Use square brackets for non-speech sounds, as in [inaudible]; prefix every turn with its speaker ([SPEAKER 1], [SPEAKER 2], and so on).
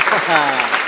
[SPEAKER 1] Yeah. [laughs]